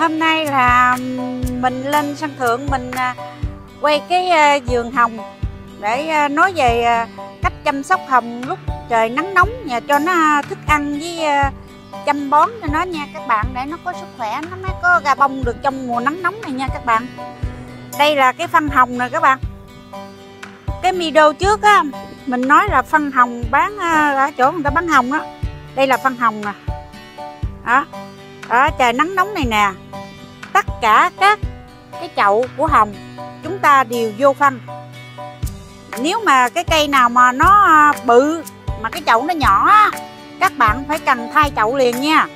Hôm nay là mình lên sân thượng, mình à, quay cái à, vườn hồng để à, nói về cách chăm sóc hồng lúc trời nắng nóng và cho nó thức ăn với chăm bón cho nó nha các bạn, để nó có sức khỏe, nó mới có ra bông được trong mùa nắng nóng này nha các bạn. Đây là cái phân hồng nè các bạn. Cái video trước á, mình nói là phân hồng bán ở chỗ người ta bán hồng đó đây là phân hồng nè. Đó. Đó, trời nắng nóng này nè tất cả các cái chậu của hồng, chúng ta đều vô phân. Nếu mà cái cây nào mà nó à, bự, mà cái chậu nó nhỏ các bạn phải cần thay chậu liền nha.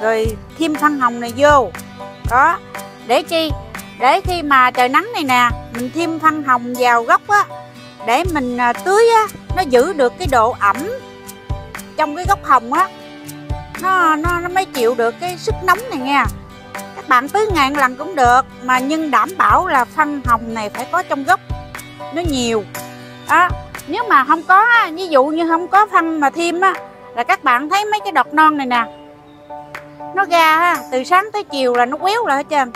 Rồi thêm phân hồng này vô. Đó, để chi? Để khi mà trời nắng này nè, mình thêm phân hồng vào gốc á, để mình à, tưới á, nó giữ được cái độ ẩm trong cái gốc hồng á. Nó nó nó mới chịu được cái sức nóng này nha các bạn tưới ngàn lần cũng được mà nhưng đảm bảo là phân hồng này phải có trong gốc nó nhiều. Đó nếu mà không có ví dụ như không có phân mà thêm á là các bạn thấy mấy cái đọt non này nè nó ra ha, từ sáng tới chiều là nó quéo lại hết trơn.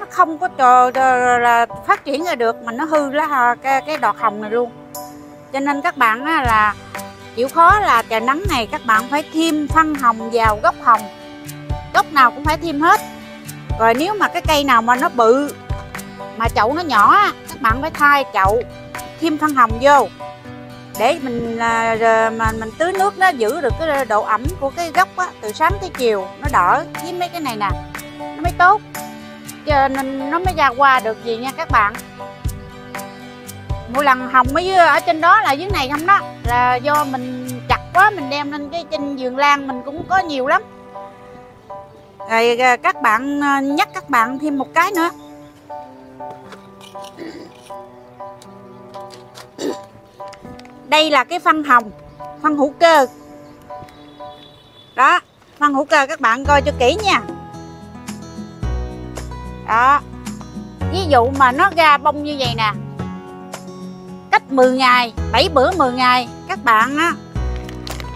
Nó không có trò là phát triển ra được mà nó hư lá à, cái, cái đọt hồng này luôn. Cho nên các bạn á, là chịu khó là trời nắng này các bạn phải thêm phân hồng vào gốc hồng gốc nào cũng phải thêm hết. Rồi nếu mà cái cây nào mà nó bự mà chậu nó nhỏ á, các bạn phải thay chậu thêm phân hồng vô. Để mình à, mà mình tưới nước nó giữ được cái độ ẩm của cái gốc á từ sáng tới chiều nó đỡ với mấy cái này nè. Nó mới tốt. Cho nên nó mới ra qua được gì nha các bạn. Mỗi lần hồng mới ở trên đó là dưới này không đó là do mình chặt quá mình đem lên cái trên vườn lan mình cũng có nhiều lắm rồi à, các bạn à, nhắc các bạn thêm một cái nữa. Đây là cái phân hồng, phân hữu cơ. Đó, phân hữu cơ các bạn coi cho kỹ nha. Đó, ví dụ mà nó ra bông như vậy nè. Cách 10 ngày 7 bữa 10 ngày, các bạn á,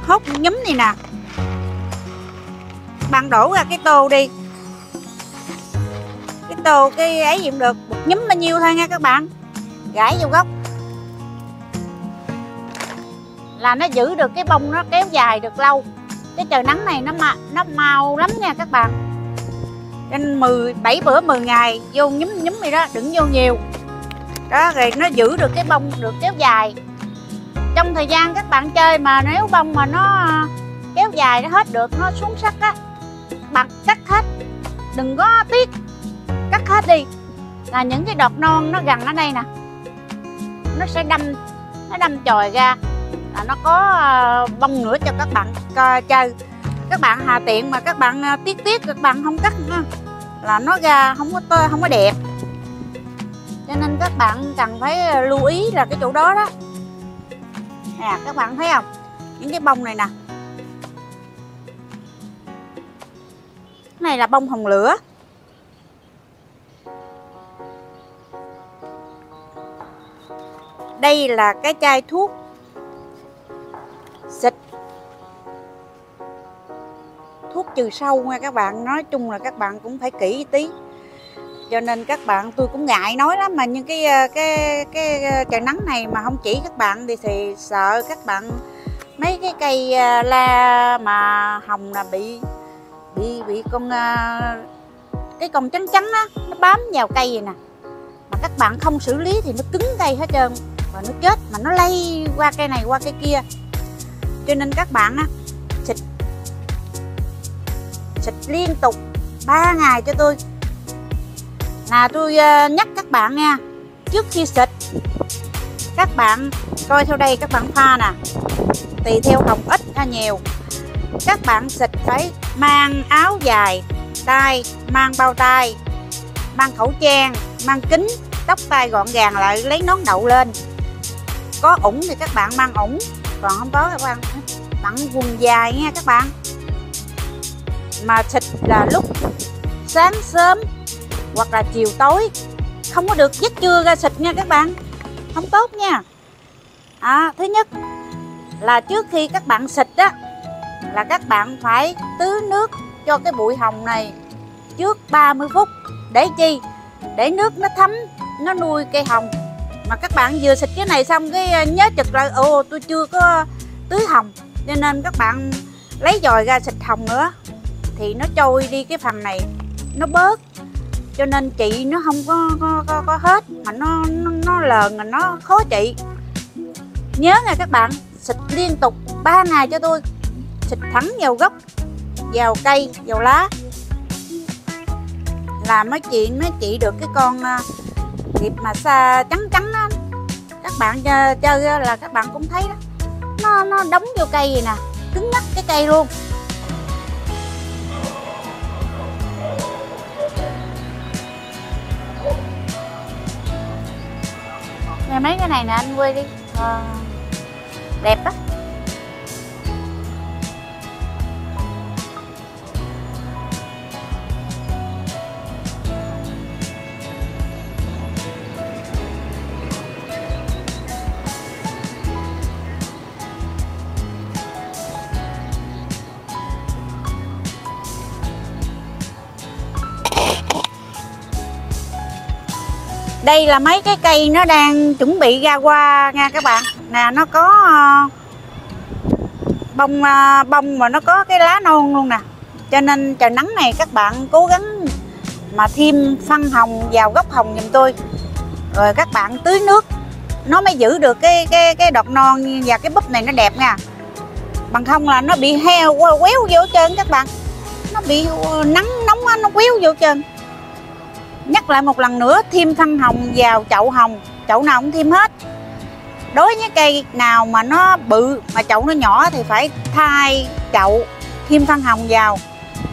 hốt nhúm này nè bạn đổ ra cái tô đi. Cái tô cái ấy gì cũng được, một nhúm bao nhiêu thôi nha các bạn. Gãi vô gốc. Là nó giữ được cái bông nó kéo dài được lâu. Cái trời nắng này nó mà nó mau lắm nha các bạn. Nên 10 7 bữa 10 ngày vô nhúm nhúm gì đó đừng vô nhiều. Đó, rồi nó giữ được cái bông được kéo dài. Trong thời gian các bạn chơi mà nếu bông mà nó à, kéo dài nó hết được, nó xuống sắc á bạn cắt hết. Đừng có tiếc cắt hết đi. Là những cái đọt non nó gần ở đây nè. Nó sẽ đâm nó đâm chồi ra. Là nó có ờ, bông nữa cho các bạn coi chơi. Các bạn hà tiện mà các bạn ờ, tiếc tiếc các bạn không cắt nữa, là nó ra không có tơ không có đẹp. Cho nên các bạn cần phải lưu ý là cái chỗ đó đó. Nè các bạn thấy không? Những cái bông này nè này là bông hồng lửa. Đây là cái chai thuốc xịt. Thuốc trừ sâu nha các bạn, nói chung là các bạn cũng phải kỹ tí. Cho nên các bạn, tôi cũng ngại nói lắm mà, nhưng cái ờ, cái cái trời nắng này mà không chỉ các bạn thì thì sợ các bạn mấy cái cây ờ, la mà hồng là bị bị bị con uh, cái con trắng trắng á nó bám vào cây vậy nè. Mà các bạn không xử lý thì nó cứng cây hết trơn và nó chết mà nó lây qua cây này qua cây kia. Cho nên các bạn á xịt xịt liên tục 3 ngày cho tôi. Là tôi uh, nhắc các bạn nha trước khi xịt các bạn coi theo đây các bạn pha nè. Tùy theo hồng ít hay nhiều các bạn xịt phải mang áo dài tay mang bao tay mang khẩu trang mang kính tóc tai gọn gàng lại lấy nón đậu lên. Có ủng thì các bạn mang ủng còn không có các bạn bạn quần dài nha các bạn. Mà xịt là lúc sáng sớm hoặc là chiều tối. Không có được giấc trưa ra xịt nha các bạn. Không tốt nha. À, thứ nhất là trước khi các bạn xịt á là các bạn phải tưới nước cho cái bụi hồng này trước 30 phút. Để chi? Để nước nó thấm nó nuôi cây hồng. Mà các bạn vừa xịt cái này xong cái ờ, nhớ chực lại ồ tôi chưa có tưới hồng cho nên các bạn lấy dòi ra xịt hồng nữa. Thì nó trôi đi cái phần này nó bớt. Cho nên chị nó không có có, có, có hết mà nó nó, nó lờn mà nó khó chị. Nhớ nha các bạn xịt liên tục 3 ngày cho tôi xịt thẳng vào gốc vào cây vào lá. Là mới chị mới trị được cái con à, nghiệp mà xa trắng trắng đó các bạn à, chơi, là các bạn cũng thấy đó. Nó nó đóng vô cây vậy nè cứng ngắt cái cây luôn. Nè mấy cái này nè anh quay đi. À, đẹp á. Đây là mấy cái cây nó đang chuẩn bị ra hoa nha các bạn. Nè, nó có ờ, bông ờ, bông mà nó có cái lá non luôn nè. Cho nên trời nắng này các bạn cố gắng mà thêm phân hồng vào gốc hồng giùm tôi. Rồi các bạn tưới nước, nó mới giữ được cái cái cái đọt non và cái búp này nó đẹp nha. Bằng không là nó bị heo quéo vô trơn các bạn. Nó bị ờ, nắng nóng nó quéo vô trơn nhắc lại một lần nữa thêm thân hồng vào chậu hồng. Chậu nào cũng thêm hết. Đối với cây nào mà nó bự, mà chậu nó nhỏ thì phải thay chậu thêm thân hồng vào.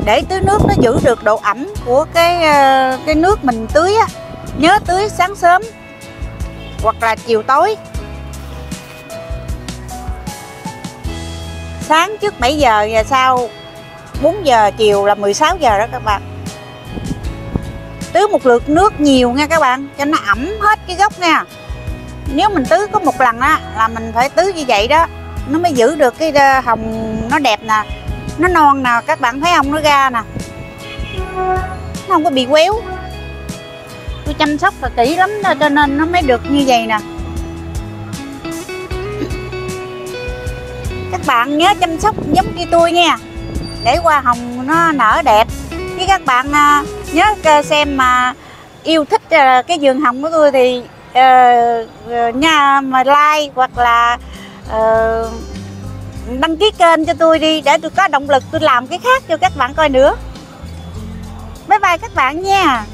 Để tưới nước nó giữ được độ ẩm của cái ờ, cái nước mình tưới á. Nhớ tưới sáng sớm hoặc là chiều tối. Sáng trước 7 giờ và sau 4 giờ chiều là 16 giờ đó các bạn tưới một lượt nước nhiều nha các bạn cho nó ẩm hết cái gốc nha. Nếu mình tưới có một lần á là mình phải tưới như vậy đó nó mới giữ được cái ờ, hồng nó đẹp nè nó non nè các bạn thấy không? Nó ra nè. Nó không có bị quéo. Tôi chăm sóc là kỹ lắm đó, cho nên nó mới được như vậy nè. Các bạn nhớ chăm sóc giống như tôi nha. Để hoa hồng nó nở đẹp. Với các bạn à, nhớ xem mà yêu thích ờ, cái vườn hồng của tôi thì ờ, ờ, uh, nha mà like hoặc là uh, đăng ký kênh cho tôi đi để tôi có động lực tôi làm cái khác cho các bạn coi nữa. Bye bye các bạn nha.